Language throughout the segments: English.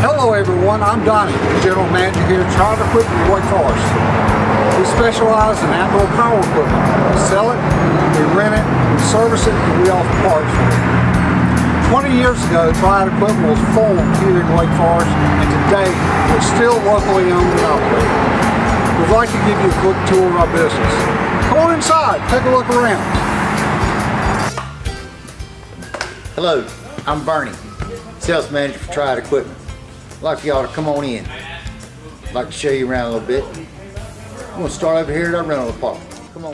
Hello everyone, I'm Donnie, General Manager here at Triad Equipment Wake Forest. We specialize in outdoor power equipment. We sell it, we rent it, we service it, and we offer parts for it. 20 years ago, Triad Equipment was formed here in Wake Forest, and today we're still locally owned and operated. We'd like to give you a quick tour of our business. Come on inside, take a look around. Hello, I'm Bernie, sales manager for Triad Equipment. Like y'all to come on in. I'd like to show you around a little bit. I'm going to start over here at our rental department. Come on.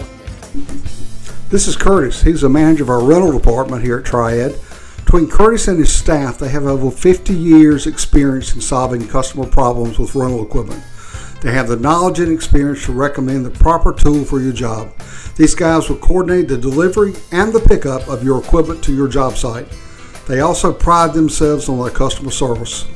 This is Curtis. He's the manager of our rental department here at Triad. Between Curtis and his staff, they have over 50 years experience in solving customer problems with rental equipment. They have the knowledge and experience to recommend the proper tool for your job. These guys will coordinate the delivery and the pickup of your equipment to your job site. They also pride themselves on their customer service.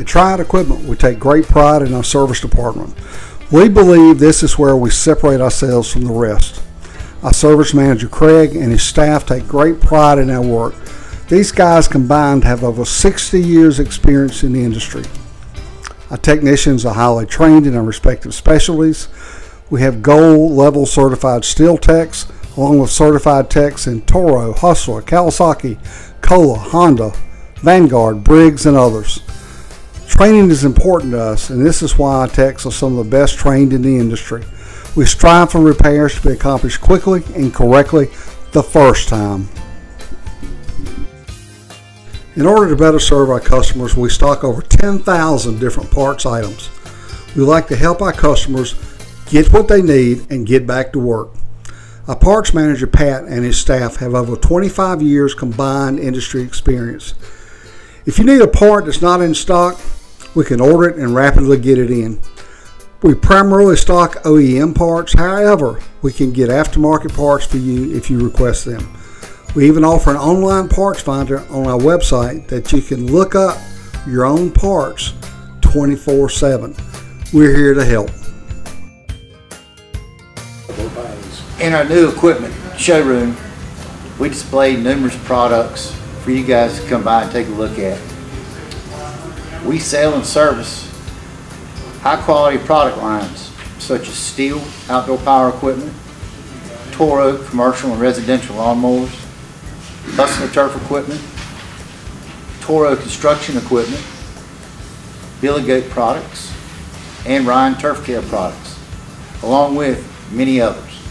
At Triad Equipment, we take great pride in our service department. We believe this is where we separate ourselves from the rest. Our service manager Craig and his staff take great pride in our work. These guys combined have over 60 years experience in the industry. Our technicians are highly trained in their respective specialties. We have gold level certified Stihl techs along with certified techs in Toro, Hustler, Kawasaki, Kohler, Honda, Vanguard, Briggs, and others. Training is important to us, and this is why our techs are some of the best trained in the industry. We strive for repairs to be accomplished quickly and correctly the first time. In order to better serve our customers, we stock over 10,000 different parts items. We like to help our customers get what they need and get back to work. Our parts manager, Pat, and his staff have over 25 years combined industry experience. If you need a part that's not in stock, we can order it and rapidly get it in. We primarily stock OEM parts, however, we can get aftermarket parts for you if you request them. We even offer an online parts finder on our website that you can look up your own parts 24 7. We're here to help. In our new equipment showroom, we display numerous products for you guys to come by and take a look at. We sell and service high quality product lines such as Stihl, outdoor power equipment, Toro commercial and residential lawnmowers, Hustler turf equipment, Toro construction equipment, Billy Goat products, and Ryan Turf Care products, along with many others.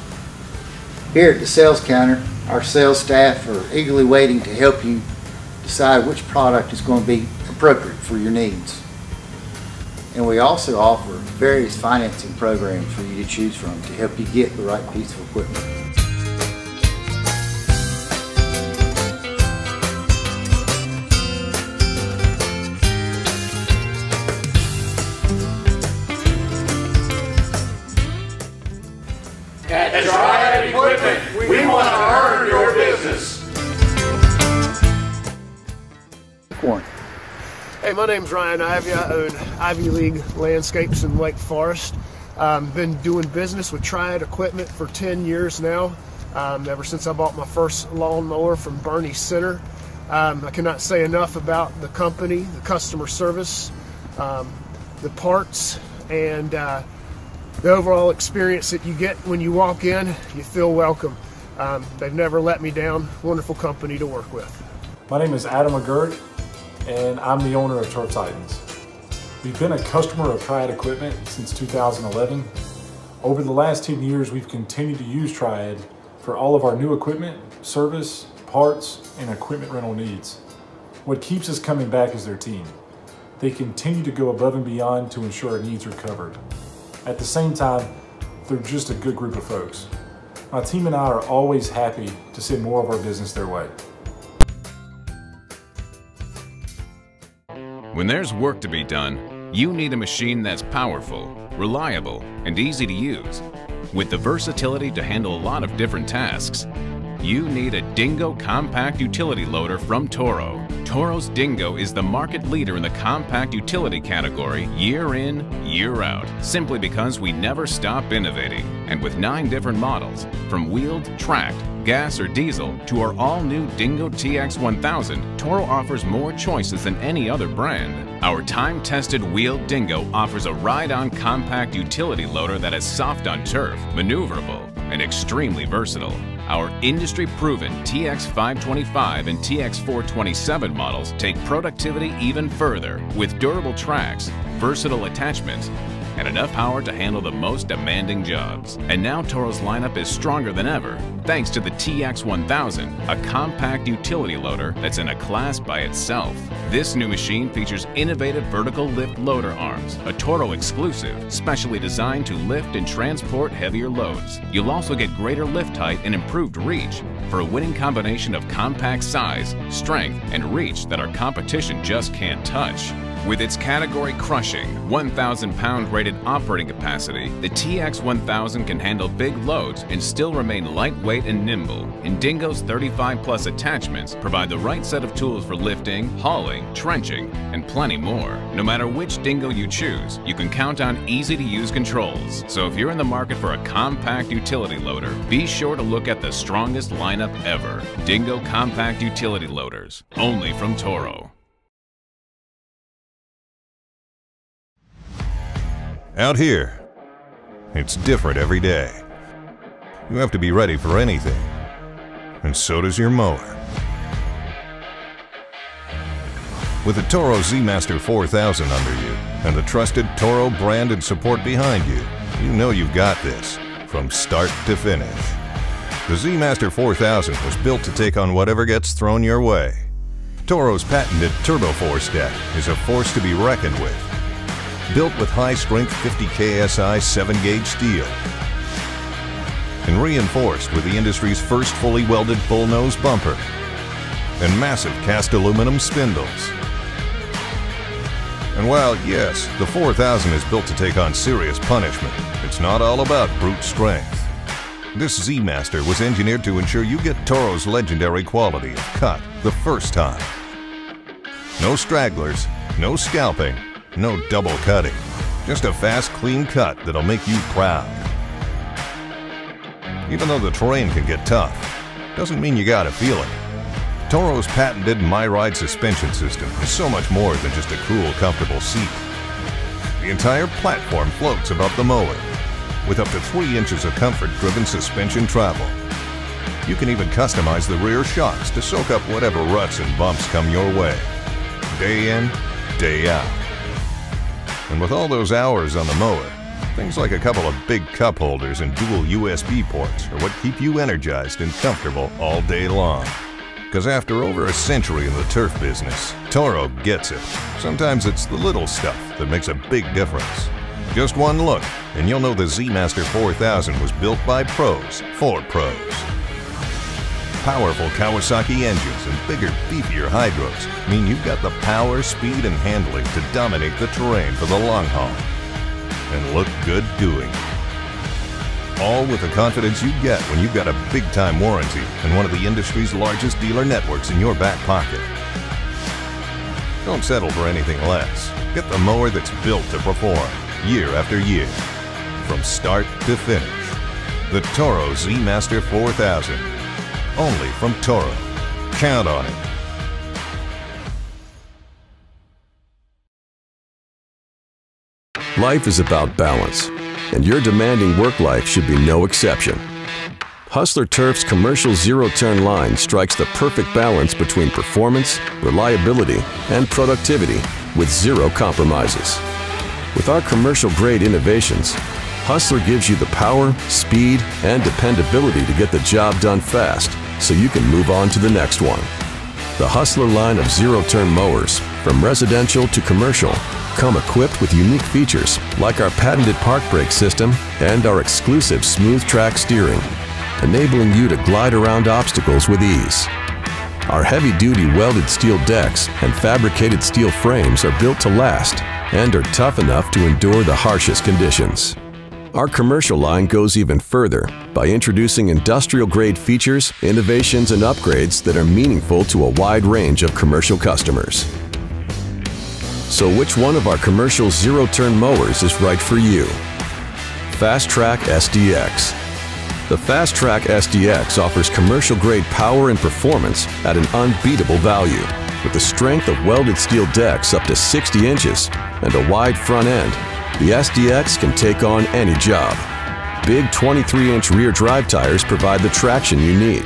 Here at the sales counter, our sales staff are eagerly waiting to help you decide which product is going to be appropriate for your needs. And we also offer various financing programs for you to choose from to help you get the right piece of equipment. Name's Ryan Ivy. I own Ivy League Landscapes in Wake Forest. Um, been doing business with Triad Equipment for 10 years now, um, ever since I bought my first lawnmower from Bernie Center. Um, I cannot say enough about the company, the customer service, um, the parts, and uh, the overall experience that you get when you walk in. You feel welcome. Um, they've never let me down. Wonderful company to work with. My name is Adam McGirt, and I'm the owner of Turf Titans. We've been a customer of Triad Equipment since 2011. Over the last 10 years, we've continued to use Triad for all of our new equipment, service, parts, and equipment rental needs. What keeps us coming back is their team. They continue to go above and beyond to ensure our needs are covered. At the same time, they're just a good group of folks. My team and I are always happy to send more of our business their way. When there's work to be done, you need a machine that's powerful, reliable, and easy to use. With the versatility to handle a lot of different tasks, You need a Dingo compact utility loader from Toro. Toro's Dingo is the market leader in the compact utility category year in, year out, simply because we never stop innovating. And with nine different models, from wheeled, tracked, gas, or diesel to our all new Dingo TX 1000, Toro offers more choices than any other brand. Our time tested wheeled Dingo offers a ride on compact utility loader that is soft on turf, maneuverable, and extremely versatile. Our industry proven TX525 and TX427 models take productivity even further with durable tracks, versatile attachments, and enough power to handle the most demanding jobs. And now Toro's lineup is stronger than ever thanks to the TX1000, a compact utility loader that's in a class by itself. This new machine features innovative vertical lift loader arms, a Toro exclusive, specially designed to lift and transport heavier loads. You'll also get greater lift height and improved reach for a winning combination of compact size, strength, and reach that our competition just can't touch. With its category crushing 1,000 pound rated operating capacity, the TX 1000 can handle big loads and still remain lightweight and nimble. And Dingo's 35 plus attachments provide the right set of tools for lifting, hauling, trenching, and plenty more. No matter which Dingo you choose, you can count on easy to use controls. So if you're in the market for a compact utility loader, be sure to look at the strongest lineup ever Dingo Compact Utility Loaders, only from Toro. Out here, it's different every day. You have to be ready for anything, and so does your mower. With the Toro Z-Master 4000 under you and the trusted Toro brand and support behind you, you know you've got this from start to finish. The Z-Master 4000 was built to take on whatever gets thrown your way. Toro's patented Turbo Force deck is a force to be reckoned with built with high-strength 50 KSI 7-gauge steel and reinforced with the industry's first fully welded bull-nose bumper and massive cast aluminum spindles. And while, yes, the 4000 is built to take on serious punishment, it's not all about brute strength. This Z-Master was engineered to ensure you get Toro's legendary quality of cut the first time. No stragglers, no scalping, no double cutting. Just a fast, clean cut that'll make you proud. Even though the terrain can get tough, doesn't mean you gotta feel it. Toro's patented MyRide suspension system is so much more than just a cool, comfortable seat. The entire platform floats above the mower, with up to 3 inches of comfort-driven suspension travel. You can even customize the rear shocks to soak up whatever ruts and bumps come your way. Day in, day out. And with all those hours on the mower, things like a couple of big cup holders and dual USB ports are what keep you energized and comfortable all day long. Because after over a century in the turf business, Toro gets it. Sometimes it's the little stuff that makes a big difference. Just one look, and you'll know the Z-Master 4000 was built by pros for pros. Powerful Kawasaki engines and bigger, beefier hydros mean you've got the power, speed, and handling to dominate the terrain for the long haul. And look good doing it. All with the confidence you get when you've got a big-time warranty and one of the industry's largest dealer networks in your back pocket. Don't settle for anything less. Get the mower that's built to perform, year after year, from start to finish. The Toro Z-Master 4000 only from Toro. Count on it. Life is about balance, and your demanding work life should be no exception. Hustler Turf's commercial zero-turn line strikes the perfect balance between performance, reliability, and productivity with zero compromises. With our commercial-grade innovations, Hustler gives you the power, speed, and dependability to get the job done fast so you can move on to the next one. The Hustler line of zero-turn mowers, from residential to commercial, come equipped with unique features like our patented park brake system and our exclusive smooth track steering, enabling you to glide around obstacles with ease. Our heavy-duty welded steel decks and fabricated steel frames are built to last and are tough enough to endure the harshest conditions. Our commercial line goes even further by introducing industrial grade features, innovations, and upgrades that are meaningful to a wide range of commercial customers. So which one of our commercial zero-turn mowers is right for you? FasTrak SDX. The FasTrak SDX offers commercial grade power and performance at an unbeatable value. With the strength of welded steel decks up to 60 inches and a wide front end, the SDX can take on any job. Big 23-inch rear drive tires provide the traction you need.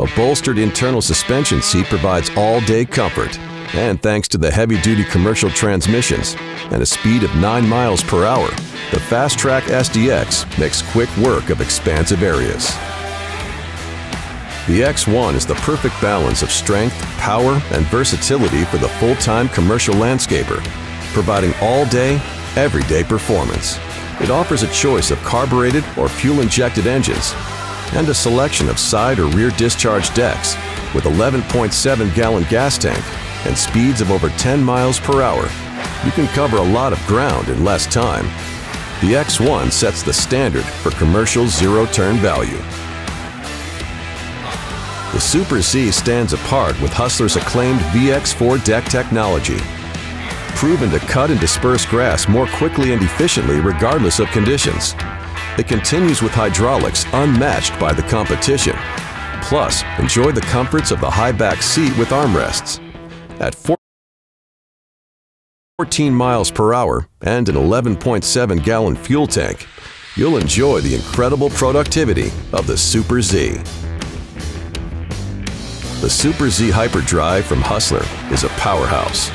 A bolstered internal suspension seat provides all-day comfort. And thanks to the heavy-duty commercial transmissions and a speed of 9 miles per hour, the FasTrak SDX makes quick work of expansive areas. The X1 is the perfect balance of strength, power, and versatility for the full-time commercial landscaper, providing all-day, everyday performance. It offers a choice of carbureted or fuel-injected engines and a selection of side or rear discharge decks with 11.7 gallon gas tank and speeds of over 10 miles per hour. You can cover a lot of ground in less time. The X1 sets the standard for commercial zero-turn value. The Super Z stands apart with Hustler's acclaimed VX4 deck technology. Proven to cut and disperse grass more quickly and efficiently regardless of conditions. It continues with hydraulics unmatched by the competition. Plus, enjoy the comforts of the high back seat with armrests. At 14 miles per hour and an 11.7 gallon fuel tank, you'll enjoy the incredible productivity of the Super Z. The Super Z Hyperdrive from Hustler is a powerhouse.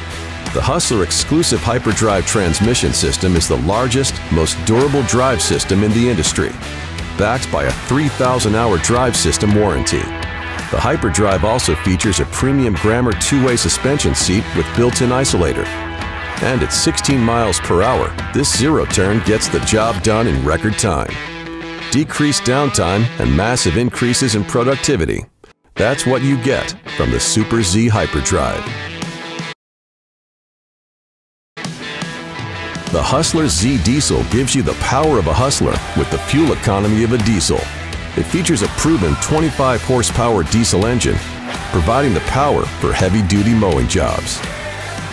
The Hustler exclusive Hyperdrive transmission system is the largest, most durable drive system in the industry, backed by a 3,000 hour drive system warranty. The Hyperdrive also features a premium Grammer two-way suspension seat with built-in isolator. And at 16 miles per hour, this zero-turn gets the job done in record time. Decreased downtime and massive increases in productivity. That's what you get from the Super Z Hyperdrive. The Hustler Z Diesel gives you the power of a Hustler with the fuel economy of a diesel. It features a proven 25 horsepower diesel engine, providing the power for heavy-duty mowing jobs.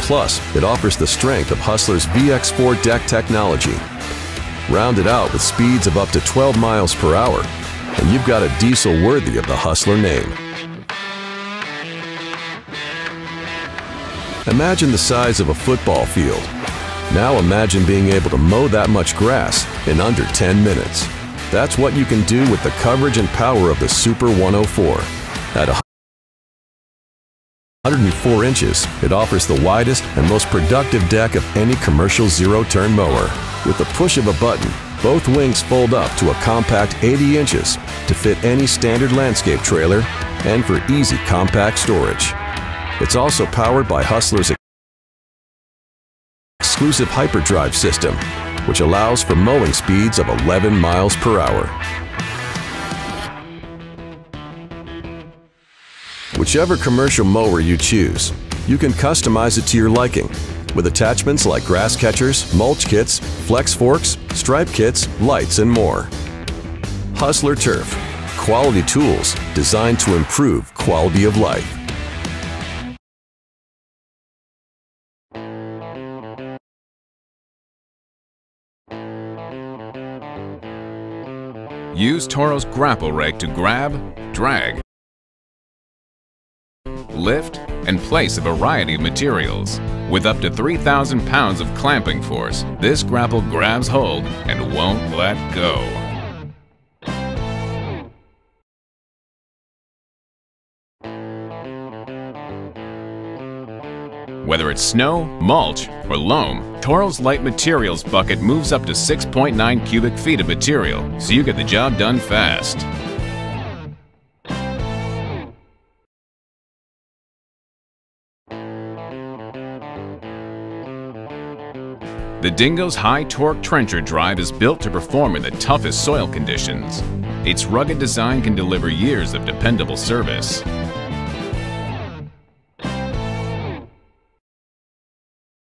Plus, it offers the strength of Hustler's VX4 deck technology. Rounded out with speeds of up to 12 miles per hour, and you've got a diesel worthy of the Hustler name. Imagine the size of a football field. Now imagine being able to mow that much grass in under 10 minutes. That's what you can do with the coverage and power of the Super 104. At 104 inches, it offers the widest and most productive deck of any commercial zero-turn mower. With the push of a button, both wings fold up to a compact 80 inches to fit any standard landscape trailer and for easy compact storage. It's also powered by Hustler's exclusive hyperdrive system, which allows for mowing speeds of 11 miles per hour. Whichever commercial mower you choose, you can customize it to your liking with attachments like grass catchers, mulch kits, flex forks, stripe kits, lights, and more. Hustler Turf, quality tools designed to improve quality of life. Use Toro's grapple rake to grab, drag, lift, and place a variety of materials. With up to 3,000 pounds of clamping force, this grapple grabs hold and won't let go. Whether it's snow, mulch, or loam, Toro's light materials bucket moves up to 6.9 cubic feet of material, so you get the job done fast. The Dingo's high torque trencher drive is built to perform in the toughest soil conditions. Its rugged design can deliver years of dependable service.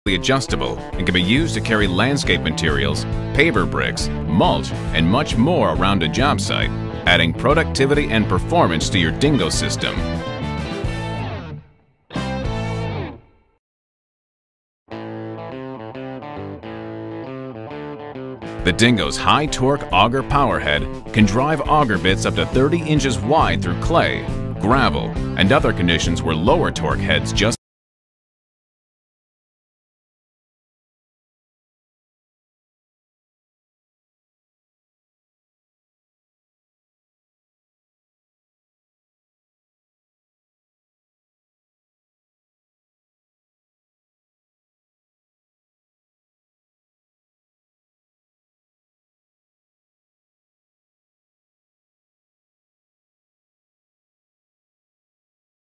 Adjustable and can be used to carry landscape materials, paver bricks, mulch, and much more around a job site, adding productivity and performance to your Dingo system. The Dingo's high torque auger powerhead can drive auger bits up to 30 inches wide through clay, gravel, and other conditions where lower torque heads just